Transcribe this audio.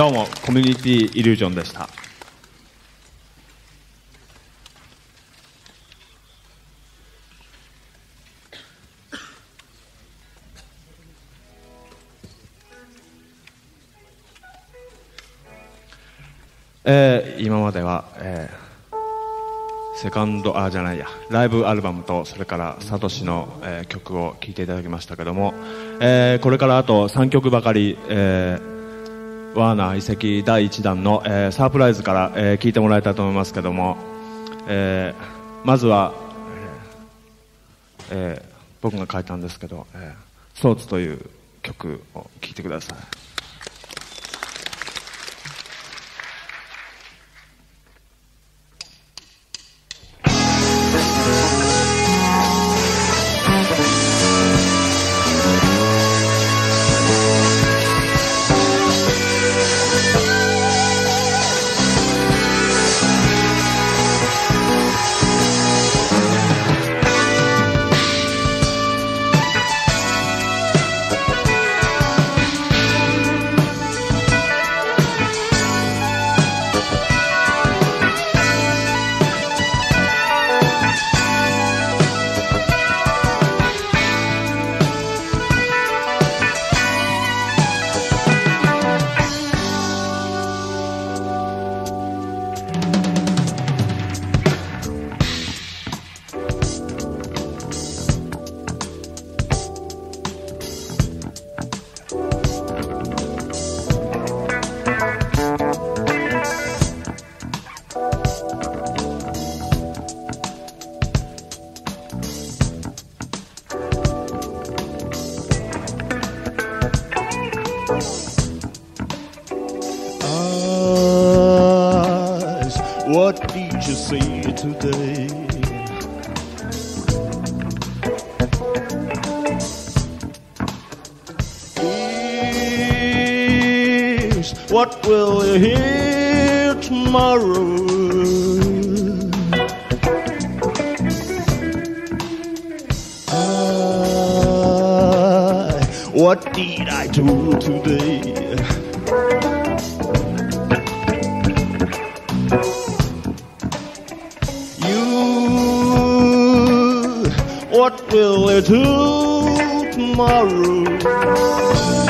どうもコミュニティイリュージョンでした。えー、今までは、えー、セカンドあじゃないや。ライブアルバムとそれからサトシの、えー、曲を聴いていただきましたけども、えー、これからあと3曲ばかり、えー、ワーナー遺跡第1弾の、えー、サプライズから、えー、聞いてもらいたいと思いますけども、えー、まずは、えー、僕が書いたんですけど「えー、ソーツ」という曲を聴いてください。Today? Is what will you hear tomorrow? I, what did I do today? What will it do tomorrow?